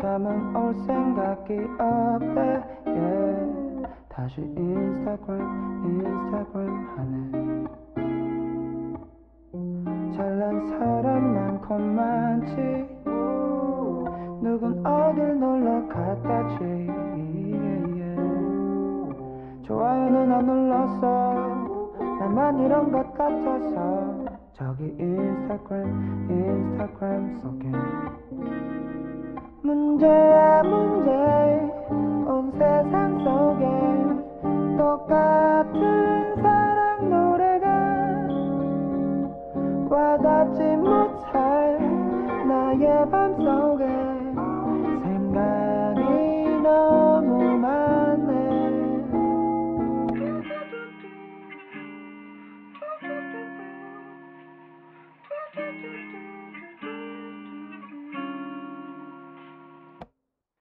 넌올 생각이 없대. Yeah. 다시 인스타그램 인스타그램 하네. 잘난 사람 많고 많지. 누군 어딜 놀러 갔다지. 좋아요는 안 눌렀어 나만 이런 것 같아서. 저기 인스타그램 인스타그램 속에 menjelang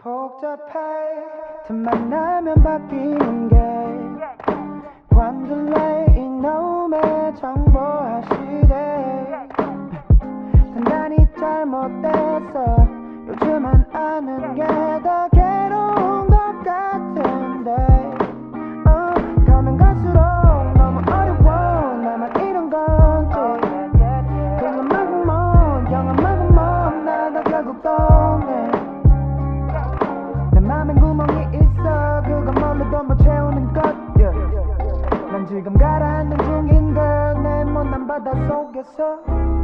복잡해. 틈 만 나면 바뀌는 게 관둘래 이놈의 정보화 시대. 단단히 잘못됐어. 요즘은 아는 게 더 괴로운 것 같은데. 어, 가면 갈수록 너무 어려워. 나만 이런 건지. 그건 말고 뭐 영원 말고 뭐. 나도 결국 떠 that's all, yes sir.